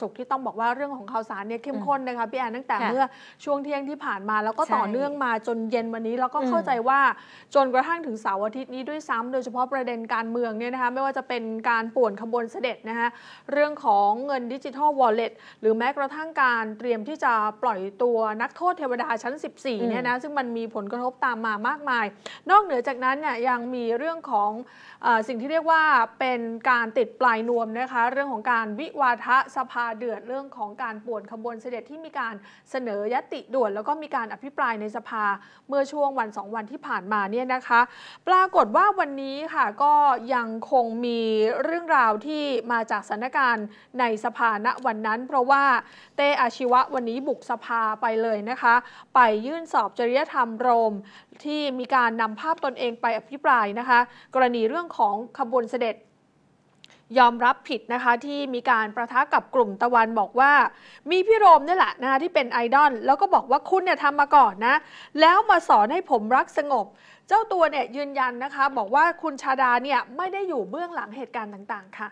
สุขที่ต้องบอกว่าเรื่องของข่าวสารเนี่ยเข้มข้นนะคะพี่แอนตั้งแต่เมื่อช่วงเที่ยงที่ผ่านมาแล้วก็ต่อเนื่องมาจนเย็นวันนี้แล้วก็เข้าใจว่าจนกระทั่งถึงเสาร์อาทิตย์นี้ด้วยซ้ำโดยเฉพาะประเด็นการเมืองเนี่ยนะคะไม่ว่าจะเป็นการป่วนขบวนเสด็จนะคะเรื่องของเงินดิจิทัลวอลเล็ตหรือแม้กระทั่งการเตรียมที่จะปล่อยตัวนักโทษเทวดาชั้น 14เนี่ยนะซึ่งมันมีผลกระทบตามมามากมาย นอกเหนือจากนั้นเนี่ยยังมีเรื่องของอสิ่งที่เรียกว่าเป็นการติดปลายนวมนะคะเรื่องของการวิวาทะสภาเดือดเรื่องของการป่วนขบวนเสด็จที่มีการเสนอยติด่วน แล้วก็มีการอภิปรายในสภาเมื่อช่วงวันสองวันที่ผ่านมาเนี่ยนะคะ ปรากฏว่าวันนี้ค่ะก็ยังคงมีเรื่องราวที่มาจากสถานการณ์ในสภาณวันนั้น เพราะว่าเตอาชีวะวันนี้บุกสภาไปเลยนะคะ ไปยื่นสอบจริยธรรมโรมที่มีการนำภาพตนเองไปอภิปรายนะคะ กรณีเรื่องของขบวนเสด็จ ยอมรับผิดนะคะที่มีการประทะกับกลุ่มตะวันบอกว่า มีพี่โรมนี่แหละนะคะที่เป็นไอดอลแล้วก็บอกว่าคุณเนี่ยทำมาก่อนนะ แล้วมาสอนให้ผมรักสงบ เจ้าตัวเนี่ยยืนยันนะคะ บอกว่าคุณชาดาเนี่ยไม่ได้อยู่เบื้องหลังเหตุการณ์ต่างๆ ค่ะ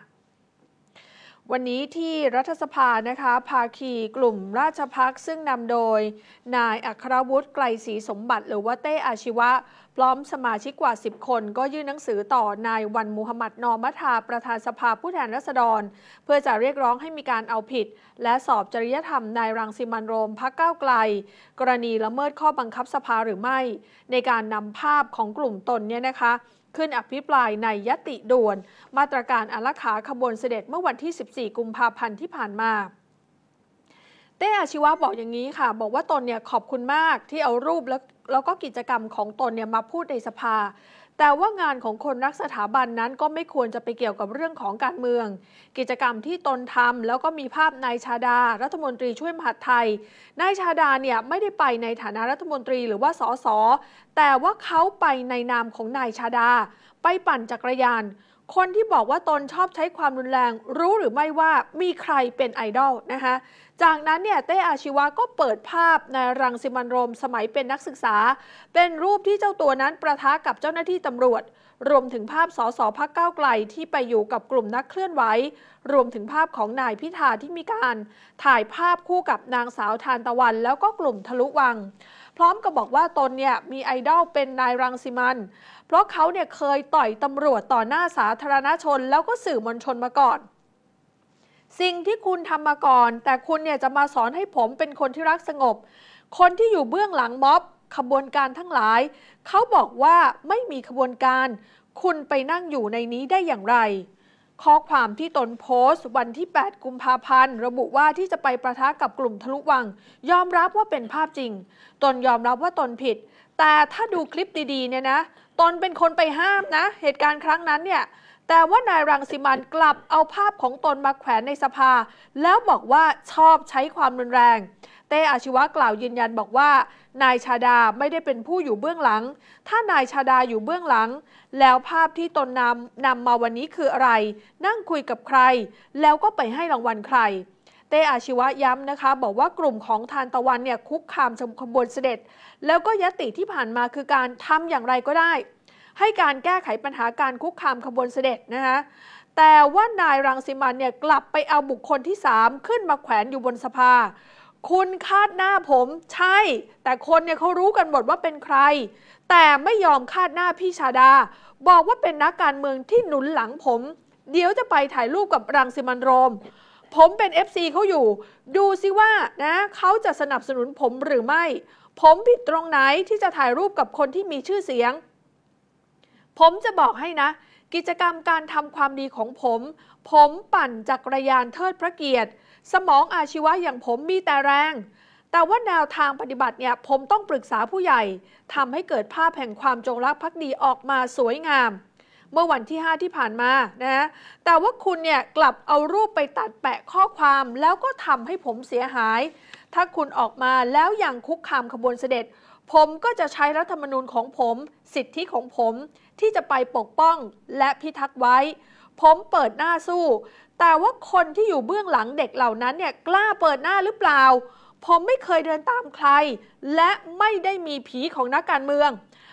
วันนี้ที่รัฐสภานะคะภาคีกลุ่มราชพักซึ่งนำโดย นายอัครวุฒิไกลศรีสมบัติ หรือว่าเต้อาชีวะ พร้อมสมาชิกกว่า 10 คนก็ยื่นหนังสือต่อนายวันมูฮัมหมัดนอมัทาประธานสภาผู้แทนราษฎร เพื่อจะเรียกร้องให้มีการเอาผิด และสอบจริยธรรมนายรังสิมันโรมพักก้าวไกล กรณีละเมิดข้อบังคับสภาหรือไม่ ในการนำภาพของกลุ่มตนเนี่ยนะคะขึ้นอภิปรายในยติด่วน มาตรการอารักขาขบวนเสด็จเมื่อวันที่ 14 กุมภาพันธ์ที่ผ่านมา เต้อาชีวะบอกอย่างนี้ค่ะ บอกว่าตนเนี่ยขอบคุณมากที่เอารูปแล้ว แล้วก็กิจกรรมของตนเนี่ยมาพูดในสภา แต่ว่างานของคนรักสถาบันนั้นก็ไม่ควรจะไปเกี่ยวกับเรื่องของการเมือง กิจกรรมที่ตนทำแล้วก็มีภาพนายชาดา รัฐมนตรีช่วยมหาดไทยนายชาดาเนี่ยไม่ได้ไปในฐานะรัฐมนตรีหรือว่าสส แต่ว่าเขาไปในนามของนายชาดา ไปปั่นจักรยาน คนที่บอกว่าตนชอบใช้ความรุนแรง รู้หรือไม่ว่ามีใครเป็นไอดอลนะคะจากนั้นเนี่ยเต้อาชีวะก็เปิดภาพในรังสิมันโรมสมัยเป็นนักศึกษา เป็นรูปที่เจ้าตัวนั้นประทะกับเจ้าหน้าที่ตำรวจ รวมถึงภาพสสพักเก้าไกลที่ไปอยู่กับกลุ่มนักเคลื่อนไหว รวมถึงภาพของนายพิธาที่มีการ ถ่ายภาพคู่กับนางสาวทานตะวัน แล้วก็กลุ่มทะลุวัง พร้อมกับบอกว่าตนเนี่ยมีไอดอลเป็นนายรังสิมัน เพราะเขาเนี่ยเคยต่อยตำรวจต่อหน้าสาธารณชน แล้วก็สื่อมวลชนมาก่อน สิ่งที่คุณทำมาก่อน แต่คุณเนี่ยจะมาสอนให้ผมเป็นคนที่รักสงบ คนที่อยู่เบื้องหลังม็อบขบวนการทั้งหลาย เขาบอกว่าไม่มีขบวนการ คุณไปนั่งอยู่ในนี้ได้อย่างไร ข้อความที่ตนโพสต์ วันที่ 8 กุมภาพันธ์ ระบุว่าที่จะไปประทะกับกลุ่มทะลุวัง ยอมรับว่าเป็นภาพจริง ตนยอมรับว่าตนผิด แต่ถ้าดูคลิปดีๆเนี่ยนะ ตนเป็นคนไปห้ามนะ เหตุการณ์ครั้งนั้นเนี่ย แต่ว่านายรังสิมันกลับเอาภาพของตนมาแขวนในสภา แล้วบอกว่าชอบใช้ความรุนแรง เต้อาชีวะกล่าวยืนยันบอกว่า นายชาดาไม่ได้เป็นผู้อยู่เบื้องหลัง ถ้านายชาดาอยู่เบื้องหลัง แล้วภาพที่ตนนำนำมาวันนี้คืออะไร นั่งคุยกับใคร แล้วก็ไปให้รางวัลใครเต้อาชีวะย้ำนะคะ บอกว่ากลุ่มของทานตะวันเนี่ยคุกคามชมขบวนเสด็จ แล้วก็ยติที่ผ่านมาคือการทำอย่างไรก็ได้ ให้การแก้ไขปัญหาการคุกคามขบวนเสด็จนะคะแต่ว่านายรังสิมันเนี่ยกลับไปเอาบุคคลที่ 3 ขึ้นมาแขวนอยู่บนสภา คุณคาดหน้าผมใช่ แต่คนเนี่ยเขารู้กันหมดว่าเป็นใคร แต่ไม่ยอมคาดหน้าพี่ชาดา บอกว่าเป็นนักการเมืองที่หนุนหลังผม เดี๋ยวจะไปถ่ายรูปกับรังสิมันโรม ผมเป็น FC เขาอยู่ ดูซิว่านะเขาจะสนับสนุนผมหรือไม่ ผมผิดตรงไหนที่จะถ่ายรูปกับคนที่มีชื่อเสียง ผมจะบอกให้นะ กิจกรรมการทำความดีของผม ผมปั่นจักรยานเทิดพระเกียรติ สมองอาชีวะอย่างผมมีแต่แรง แต่ว่าแนวทางปฏิบัติเนี่ยผมต้องปรึกษาผู้ใหญ่ทำให้เกิดภาพแห่งความจงรักภักดีออกมาสวยงาม เมื่อวันที่ 5 ที่ผ่านมานะแต่ว่าคุณเนี่ยกลับเอารูปไปตัดแปะข้อความแล้วก็ทำให้ผมเสียหาย ถ้าคุณออกมาแล้วยังคุกคามขบวนเสด็จ ผมก็จะใช้รัฐธรรมนูญของผม สิทธิของผม ที่จะไปปกป้องและพิทักษ์ไว้ ผมเปิดหน้าสู้ แต่ว่าคนที่อยู่เบื้องหลังเด็กเหล่านั้นเนี่ยกล้าเปิดหน้าหรือเปล่า ผมไม่เคยเดินตามใคร และไม่ได้มีผีของนักการเมือง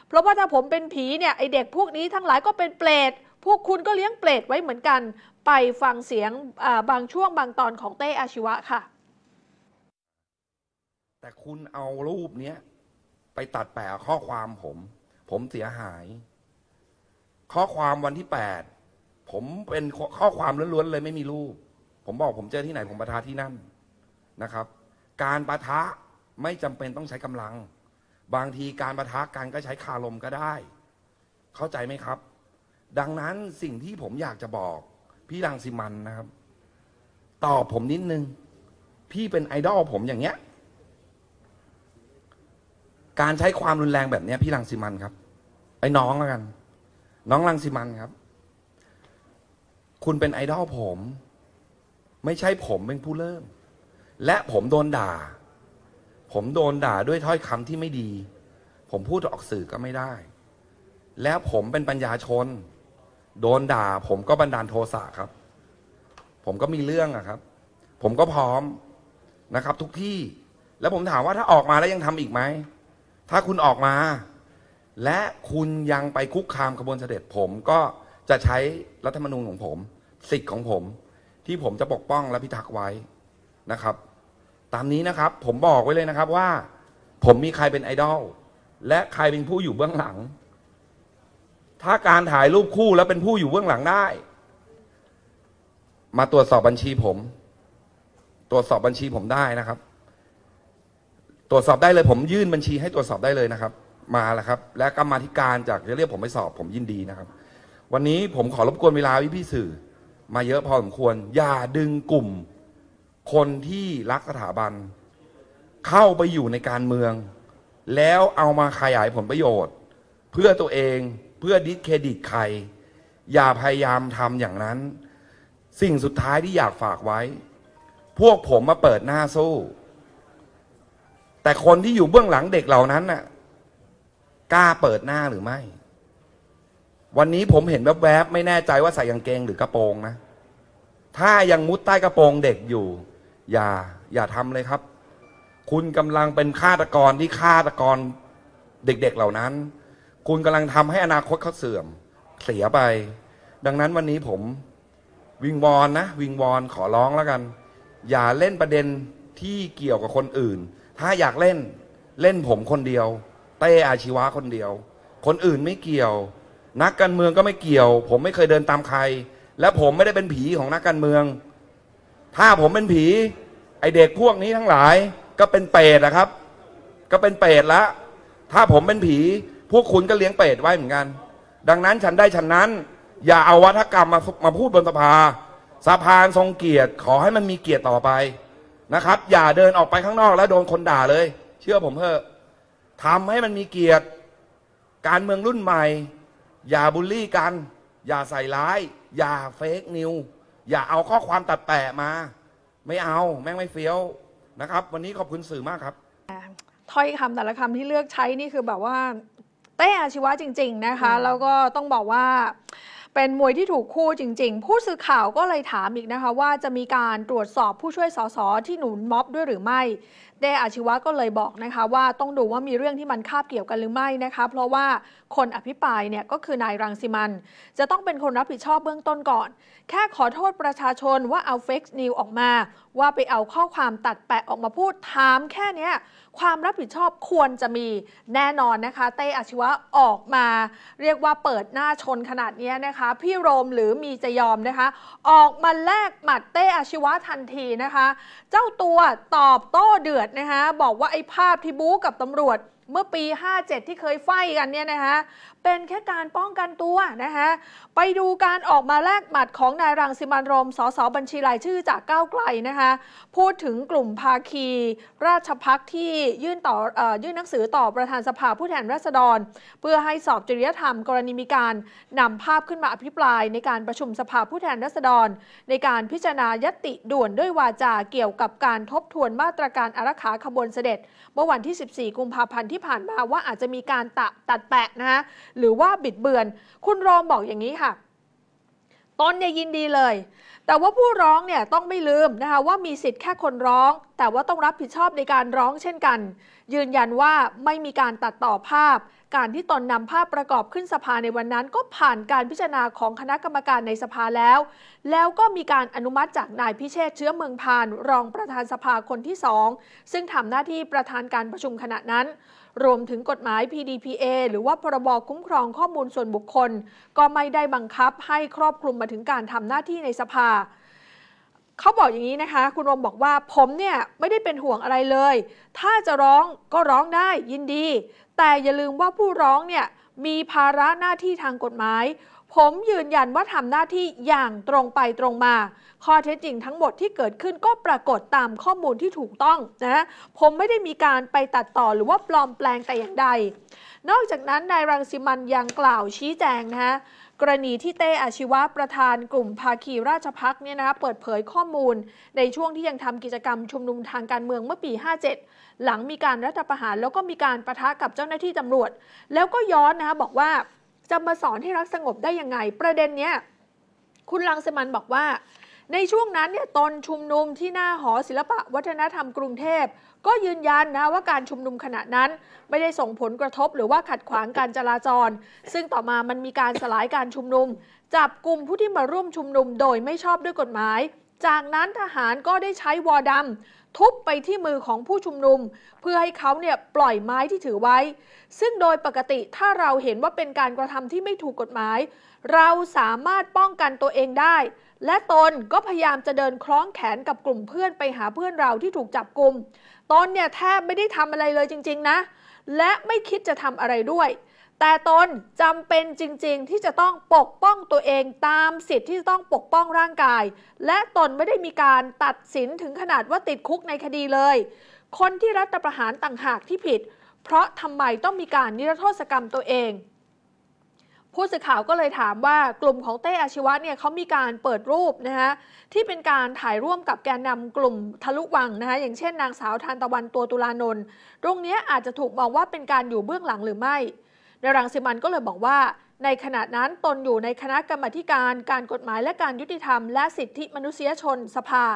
เพราะว่าถ้าผมเป็นผีเนี่ยไอเด็กพวกนี้ทั้งหลายก็เป็นเปรตพวกคุณก็เลี้ยงเปรตไว้เหมือนกัน ไปฟังเสียงบางช่วงบางตอนของเต้อาชีวะค่ะ แต่คุณเอารูปเนี้ยไปตัดแปะข้อความผม ผมเสียหาย ข้อความวันที่แปดผมเป็นข้อความล้วนๆเลยไม่มีรูป ผมบอกผมเจอที่ไหนผมประทะที่นั่นนะครับ การประทะไม่จำเป็นต้องใช้กำลัง บางทีการประทะกันก็ใช้คารมก็ได้ เข้าใจไหมครับ ดังนั้นสิ่งที่ผมอยากจะบอกพี่รังสิมันนะครับ ตอบผมนิดนึง พี่เป็นไอดอลผมอย่างเงี้ย การใช้ความรุนแรงแบบเนี้ย พี่รังสิมันครับ ไอ้น้องแล้วกัน น้องรังสิมันครับ คุณเป็นไอดอลผม ไม่ใช่ผมเป็นผู้เริ่ม และผมโดนด่า ผมโดนด่าด้วยถ้อยคำที่ไม่ดี ผมพูดออกสื่อก็ไม่ได้ แล้วผมเป็นปัญญาชน โดนด่า ผมก็บันดาลโทสะครับ ผมก็มีเรื่องอะครับ ผมก็พร้อมนะครับ ทุกที่ แล้วผมถามว่าถ้าออกมาแล้วยังทำอีกไหม ถ้าคุณออกมา และคุณยังไปคุกคามขบวนเสด็จผมก็จะใช้รัฐธรรมนูญของผม สิทธิ์ของผม ที่ผมจะปกป้องและพิทักษ์ไว้นะครับ ตามนี้นะครับผมบอกไว้เลยนะครับว่า ผมมีใครเป็นไอดอลและใครเป็นผู้อยู่เบื้องหลัง ถ้าการถ่ายรูปคู่แล้วเป็นผู้อยู่เบื้องหลังได้ มาตรวจสอบบัญชีผม ตรวจสอบบัญชีผมได้นะครับ ตรวจสอบได้เลยผมยื่นบัญชีให้ตรวจสอบได้เลยนะครับ มาแล้วครับ และกรรมาธิการจากจะเรียกผมไปสอบผมยินดีนะครับ วันนี้ผมขอรบกวนเวลาพี่พี่ๆสื่อ มาเยอะพอสมควร อย่าดึงกลุ่ม คนที่รักสถาบัน เข้าไปอยู่ในการเมือง แล้วเอามาขยายผลประโยชน์ เพื่อตัวเองเพื่อดิสเครดิตใคร อย่าพยายามทำอย่างนั้น สิ่งสุดท้ายที่อยากฝากไว้ พวกผมมาเปิดหน้าสู้ แต่คนที่อยู่เบื้องหลังเด็กเหล่านั้นน่ะ กล้าเปิดหน้าหรือไม่ วันนี้ผมเห็นแวบๆไม่แน่ใจว่าใส่กางเกงหรือกระโปรงนะ ถ้ายังมุดใต้กระโปรงเด็กอยู่ อย่า อย่าทำเลยครับ คุณกำลังเป็นฆาตกรที่ฆาตกรเด็กๆเหล่านั้น คุณกำลังทำให้อนาคตเขาเสื่อม เสียไป ดังนั้นวันนี้ผมวิงวอนนะ วิงวอนขอร้องแล้วกัน อย่าเล่นประเด็นที่เกี่ยวกับคนอื่น ถ้าอยากเล่นเล่นผมคนเดียว เต้อาชีวะคนเดียว คนอื่นไม่เกี่ยว นักการเมืองก็ไม่เกี่ยว ผมไม่เคยเดินตามใคร และผมไม่ได้เป็นผีของนักการเมือง ถ้าผมเป็นผี ไอเด็กพวกนี้ทั้งหลาย ก็เป็นเปรตนะครับ ก็เป็นเปรตละ ถ้าผมเป็นผี พวกคุณก็เลี้ยงเปรตไว้เหมือนกัน ดังนั้นฉันได้ฉันนั้น อย่าเอาวัฒกรรมมามาพูดบนสภาสภาทรงเกียรติขอให้มันมีเกียรติต่อไปนะครับ อย่าเดินออกไปข้างนอกแล้วโดนคนด่าเลย เชื่อผมเถอะ ทำให้มันมีเกียรติ การเมืองรุ่นใหม่ อย่าบูลลี่กัน อย่าใส่ร้าย อย่าเฟกนิว อย่าเอาข้อความตัดแปะมา ไม่เอาแม่งไม่เฟี้ยวนะครับ วันนี้ขอบคุณสื่อมากครับ ถ้อยคำแต่ละคำที่เลือกใช้นี่คือแบบว่าเต้อาชีวะจริง ๆ นะคะ แล้วก็ต้องบอกว่าเป็นมวยที่ถูกคู่จริง ๆ ผู้สื่อข่าวก็เลยถามอีกนะคะ ว่าจะมีการตรวจสอบผู้ช่วยสสที่หนุนม็อบด้วยหรือไม่เต้อาชีวะก็เลยบอกนะคะว่าต้องดูว่ามีเรื่องที่มันคาบเกี่ยวกันหรือไม่นะคะ เพราะว่าคนอภิปรายเนี่ยก็คือนายรังสิมัน จะต้องเป็นคนรับผิดชอบเบื้องต้นก่อน แค่ขอโทษประชาชนว่าเอาเฟกซ์นิวออกมา ว่าไปเอาข้อความตัดแปะออกมาพูดถามแค่นี้ความรับผิดชอบควรจะมีแน่นอนนะคะ เต้อาชีวะออกมา เรียกว่าเปิดหน้าชนขนาดนี้นะคะ พี่โรมหรือมีจะยอมนะคะ ออกมาแลกหมัดเต้อาชีวะทันทีนะคะ เจ้าตัวตอบโต้เดือดนะคะบอกว่าไอ้ภาพที่บู๊กับตำรวจ เมื่อปี 57 ที่เคยไฟกันเนี่ยนะคะเป็นแค่การป้องกันตัวนะคะไปดูการออกมาแลกหมัดของนายรังสิมันโรม สสบัญชีรายชื่อจากก้าวไกลนะคะพูดถึงกลุ่มภาคี ราชพักที่ยื่นต่ออยื่นหนังสือต่อประธานสภาผู้แทนราษฎร เพื่อให้สอบจริยธรรม กรณีมีการนำภาพขึ้นมาอภิปราย ในการประชุมสภาผู้แทนราษฎร ในการพิจารณายติด่วนด้วยวาจาเกี่ยวกับการทบทวนมาตรการอารักขาขบวนเสด็จ เมื่อวันที่ 14 กุมภาพันธ์ที่ผ่านมาว่าอาจจะมีการตะตัดแปะนะคะหรือว่าบิดเบือน คุณโรมบอกอย่างนี้ค่ะตนเนี่ยยินดีเลย แต่ว่าผู้ร้องเนี่ยต้องไม่ลืมนะคะว่ามีสิทธิ์แค่คนร้อง แต่ว่าต้องรับผิดชอบในการร้องเช่นกัน ยืนยันว่าไม่มีการตัดต่อภาพ การที่ตนนำภาพประกอบขึ้นสภาในวันนั้น ก็ผ่านการพิจารณาของคณะกรรมการในสภาแล้ว แล้วก็มีการอนุมัติจากนายพิเชษเชื้อเมืองพาน รองประธานสภาคนที่สองซึ่งทำหน้าที่ประธานการประชุมขณะนั้น รวมถึงกฎหมาย PDPA หรือว่าพรบคุ้มครองข้อมูลส่วนบุคคล ก็ไม่ได้บังคับให้ครอบคลุมมาถึงการทำหน้าที่ในสภาเขาบอกอย่างนี้นะคะ คุณรมบอกว่าผมเนี่ยไม่ได้เป็นห่วงอะไรเลย ถ้าจะร้องก็ร้องได้ยินดี แต่อย่าลืมว่าผู้ร้องเนี่ยมีภาระหน้าที่ทางกฎหมาย ผมยืนยันว่าทำหน้าที่อย่างตรงไปตรงมา ข้อเท็จจริงทั้งหมดที่เกิดขึ้นก็ปรากฏตามข้อมูลที่ถูกต้องนะผมไม่ได้มีการไปตัดต่อหรือว่าปลอมแปลงแต่อย่างใด นอกจากนั้นนายรังสิมันยังกล่าวชี้แจงนะฮะกรณีที่เต้อาชีวะประธานกลุ่มภาคีราชพักเนี่ยนะเปิดเผยข้อมูล ในช่วงที่ยังทำกิจกรรมชุมนุมทางการเมืองเมื่อปี 57 หลังมีการรัฐประหารแล้วก็มีการประทะกับเจ้าหน้าที่ตำรวจ แล้วก็ย้อนนะบอกว่า จะมาสอนให้รักสงบได้ยังไง ประเด็นเนี้ยคุณรังสมันบอกว่า ในช่วงนั้นเนี่ยตอนชุมนุมที่หน้าหอศิลปะวัฒนธรรมกรุงเทพ ก็ยืนยันนะว่าการชุมนุมขณะนั้น ไม่ได้ส่งผลกระทบหรือว่าขัดขวางการจราจร ซึ่งต่อมามันมีการสลายการชุมนุม จับกลุ่มผู้ที่มาร่วมชุมนุมโดยไม่ชอบด้วยกฎหมาย จากนั้นทหารก็ได้ใช้วอดำ ทุบไปที่มือของผู้ชุมนุม เพื่อให้เขาเนี่ยปล่อยไม้ที่ถือไว้ ซึ่งโดยปกติถ้าเราเห็นว่าเป็นการกระทำที่ไม่ถูกกฎหมาย เราสามารถป้องกันตัวเองได้ และตนก็พยายามจะเดินคล้องแขนกับกลุ่มเพื่อนไปหาเพื่อนเราที่ถูกจับกลุ่มตนเนี่ยแทบไม่ได้ทำอะไรเลยจริง ๆ นะ และไม่คิดจะทำอะไรด้วย แต่ตนจำเป็นจริง ๆ ที่จะต้องปกป้องตัวเองตามสิทธิ์ที่จะต้องปกป้องร่างกาย และตนไม่ได้มีการตัดสินถึงขนาดว่าติดคุกในคดีเลย คนที่รัฐประหารต่างหากที่ผิด เพราะทำไมต้องมีการนิรโทษกรรมตัวเองผู้สื่อข่าวก็เลยถามว่ากลุ่มของเต้อาชีวะเนี่ยเขามีการเปิดรูปนะคะที่เป็นการถ่ายร่วมกับแกนนำกลุ่มทะลุวังนะคะอย่างเช่นนางสาวทานตะวันตัวตุลานนท์ตรงนี้อาจจะถูกมองว่าเป็นการอยู่เบื้องหลังหรือไม่ ในรังสิมันก็เลยบอกว่า ในขณะนั้นตนอยู่ในคณะกรรมการการกฎหมายและการยุติธรรม และสิทธิมนุษยชนสภา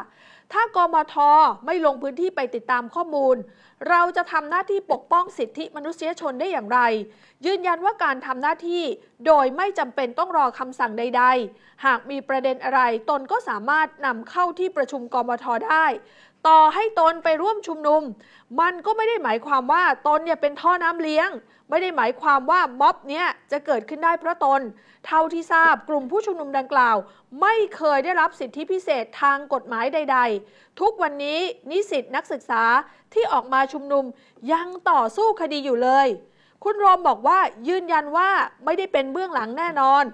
ถ้ากมทไม่ลงพื้นที่ไปติดตามข้อมูล เราจะทำหน้าที่ปกป้องสิทธิมนุษยชนได้อย่างไร ยืนยันว่าการทำหน้าที่โดยไม่จำเป็นต้องรอคำสั่งใด ๆ หากมีประเด็นอะไร ตนก็สามารถนำเข้าที่ประชุมกมทได้ ต่อให้ตนไปร่วมชุมนุม มันก็ไม่ได้หมายความว่าตนเนี่ยเป็นท่อน้ำเลี้ยง ไม่ได้หมายความว่าม็อบเนี้ยจะเกิดขึ้นได้เพราะตน เท่าที่ทราบกลุ่มผู้ชุมนุมดังกล่าว ไม่เคยได้รับสิทธิพิเศษทางกฎหมายใด ๆ ทุกวันนี้นิสิตนักศึกษาที่ออกมาชุมนุมยังต่อสู้คดีอยู่เลย คุณรอมบอกว่ายืนยันว่าไม่ได้เป็นเบื้องหลังแน่นอน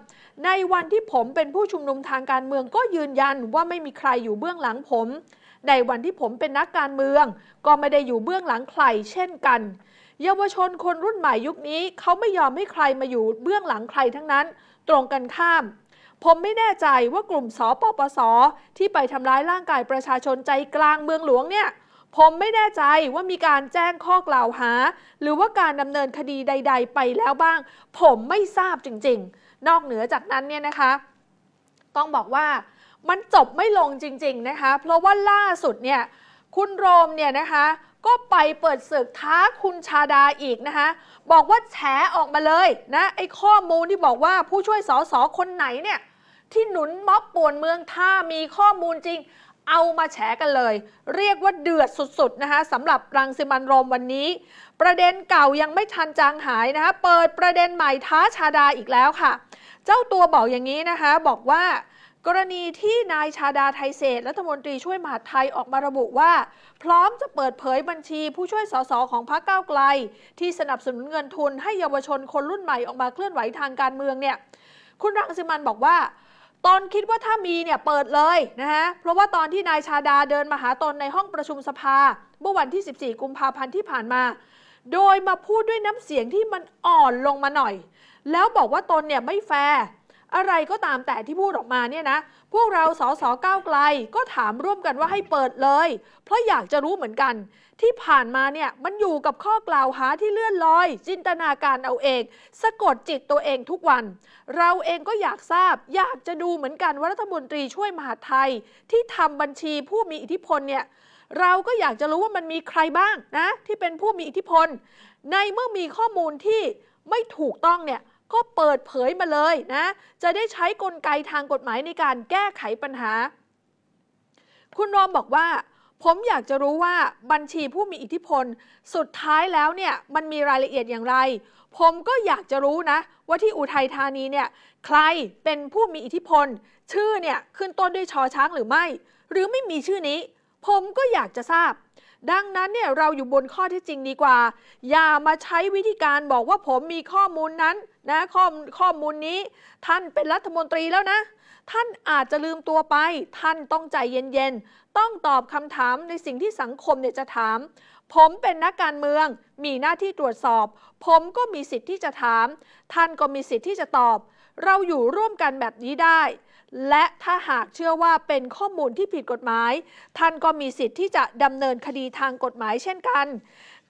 ในวันที่ผมเป็นผู้ชุมนุมทางการเมืองก็ยืนยันว่าไม่มีใครอยู่เบื้องหลังผม ในวันที่ผมเป็นนักการเมือง ก็ไม่ได้อยู่เบื้องหลังใครเช่นกัน เยาวชนคนรุ่นใหม่ยุคนี้ เขาไม่ยอมให้ใครมาอยู่เบื้องหลังใครทั้งนั้น ตรงกันข้าม ผมไม่แน่ใจว่ากลุ่มสปปส ที่ไปทำร้ายร่างกายประชาชนใจกลางเมืองหลวงเนี่ยผมไม่แน่ใจว่ามีการแจ้งข้อกล่าวหา หรือว่าการดำเนินคดีใด ๆ ไปแล้วบ้าง ผมไม่ทราบจริง ๆ นอกเหนือจากนั้นเนี่ยนะคะ ต้องบอกว่า มันจบไม่ลงจริงๆนะคะ เพราะว่าล่าสุดเนี่ยคุณโรมเนี่ยนะคะก็ไปเปิดศึกท้าคุณชาดาอีกนะคะบอกว่าแฉออกมาเลยนะไอ้ข้อมูลที่บอกว่าผู้ช่วยสสคนไหนเนี่ยที่หนุนม็อบป่วนเมืองถ้ามีข้อมูลจริง เอามาแฉกันเลย เรียกว่าเดือดสุดๆนะคะสำหรับรังสิมันโรมวันนี้ ประเด็นเก่ายังไม่ทันจางหายนะคะเปิดประเด็นใหม่ท้าชาดาอีกแล้วค่ะ เจ้าตัวบอกอย่างนี้นะคะบอกว่า กรณีที่นายชาดาไทยเศษรัฐมนตรีช่วยมหาดไทยออกมาระบุว่า พร้อมจะเปิดเผยบัญชีผู้ช่วยสสของพรรคก้าวไกล ที่สนับสนุนเงินทุนให้เยาวชนคนรุ่นใหม่ออกมาเคลื่อนไหวทางการเมืองเนี่ยคุณรังสิมันบอกว่าตนคิดว่าถ้ามีเนี่ยเปิดเลยนะฮะ เพราะว่าตอนที่นายชาดาเดินมาหาตนในห้องประชุมสภา เมื่อวันที่ 14 กุมภาพันธ์ที่ผ่านมา โดยมาพูดด้วยน้ำเสียงที่มันอ่อนลงมาหน่อย แล้วบอกว่าตนเนี่ยไม่แฟร์ อะไรก็ตามแต่ที่พูดออกมาเนี่ยนะพวกเราสสก้าวไกลก็ถามร่วมกันว่าให้เปิดเลย เพราะอยากจะรู้เหมือนกัน ที่ผ่านมาเนี่ยมันอยู่กับข้อกล่าวหาที่เลื่อนลอย จินตนาการเอาเอง สะกดจิตตัวเองทุกวัน เราเองก็อยากทราบ อยากจะดูเหมือนกันว่ารัฐมนตรีช่วยมหาไทย ที่ทำบัญชีผู้มีอิทธิพลเนี่ยเราก็อยากจะรู้ว่ามันมีใครบ้างนะ ที่เป็นผู้มีอิทธิพล ในเมื่อมีข้อมูลที่ไม่ถูกต้องเนี่ย ก็เปิดเผยมาเลยนะ จะได้ใช้กลไกทางกฎหมายในการแก้ไขปัญหา คุณรอมบอกว่า ผมอยากจะรู้ว่าบัญชีผู้มีอิทธิพล สุดท้ายแล้วเนี่ยมันมีรายละเอียดอย่างไร ผมก็อยากจะรู้นะ ว่าที่อุทัยธานีเนี่ยใครเป็นผู้มีอิทธิพล ชื่อเนี่ยขึ้นต้นด้วยชอช้างหรือไม่ หรือไม่มีชื่อนี้ ผมก็อยากจะทราบดังนั้นเนี่ยเราอยู่บนข้อที่จริงดีกว่า อย่ามาใช้วิธีการบอกว่าผมมีข้อมูลนั้น นะข้อข้อมูลนี้ ท่านเป็นรัฐมนตรีแล้วนะ ท่านอาจจะลืมตัวไป ท่านต้องใจเย็นๆ ต้องตอบคำถามในสิ่งที่สังคมเนี่ยจะถาม ผมเป็นนักการเมือง มีหน้าที่ตรวจสอบ ผมก็มีสิทธิ์ที่จะถาม ท่านก็มีสิทธิ์ที่จะตอบ เราอยู่ร่วมกันแบบนี้ได้ และถ้าหากเชื่อว่าเป็นข้อมูลที่ผิดกฎหมาย ท่านก็มีสิทธิ์ที่จะดำเนินคดีทางกฎหมายเช่นกัน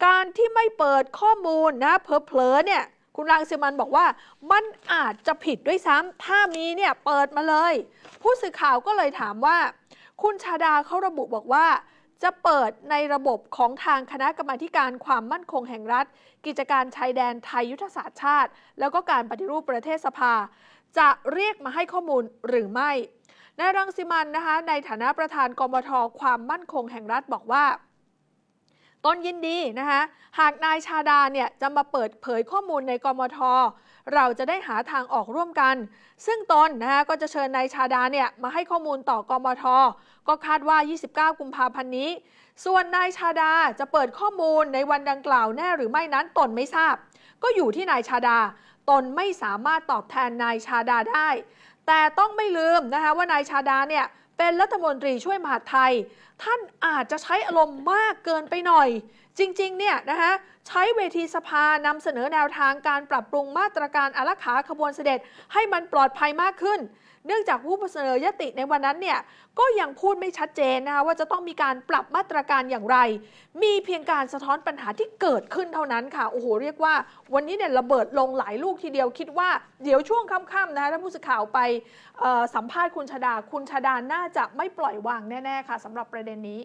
การที่ไม่เปิดข้อมูลนะเพลอๆเนี่ย คุณรังสิมันบอกว่ามันอาจจะผิดด้วยซ้ำถ้ามีเนี่ยเปิดมาเลย ผู้สื่อข่าวก็เลยถามว่า คุณชาดาเขาระบุบอกว่า จะเปิดในระบบของทางคณะกรรมาการความมั่นคงแห่งรัฐ กิจการชายแดนไทยยุทธศาสตร์ชาติ แล้วก็การปฏิรูปประเทศสภา จะเรียกมาให้ข้อมูลหรือไม่นายรังสิมันนะคะในฐานะประธานกมทความมั่นคงแห่งรัฐบอกว่า ตนยินดีนะคะหากนายชาดาเนี่ยจะมาเปิดเผยข้อมูลในกมท เราจะได้หาทางออกร่วมกัน ซึ่งตนนะคะก็จะเชิญนายชาดาเนี่ยมาให้ข้อมูลต่อกมท ก็คาดว่า 29 กุมภาพันธ์นี้ ส่วนนายชาดาจะเปิดข้อมูลในวันดังกล่าวแน่หรือไม่นั้นตนไม่ทราบ ก็อยู่ที่นายชาดา ตนไม่สามารถตอบแทนนายชาดาได้ แต่ต้องไม่ลืมนะคะว่านายชาดาเนี่ย เป็นรัฐมนตรีช่วยมหาไทย ท่านอาจจะใช้อารมณ์มากเกินไปหน่อย จริงๆ เนี่ยนะคะใช้เวทีสภานำเสนอแนวทางการปรับปรุงมาตรการอารักขาขบวนเสด็จให้มันปลอดภัยมากขึ้น เนื่องจากผู้เสนอยติในวันนั้นเนี่ยก็ยังพูดไม่ชัดเจนนะคะว่าจะต้องมีการปรับมาตรการอย่างไร มีเพียงการสะท้อนปัญหาที่เกิดขึ้นเท่านั้นค่ะโอ้โหเรียกว่า วันนี้เนี่ยระเบิดลงหลายลูกทีเดียวคิดว่าเดี๋ยวช่วงค่ำๆนะคะถ้าผู้สื่อข่าวไปสัมภาษณ์คุณชาดาคุณชาดาน่าจะไม่ปล่อยวางแน่ๆค่ะสำหรับประเด็นนี้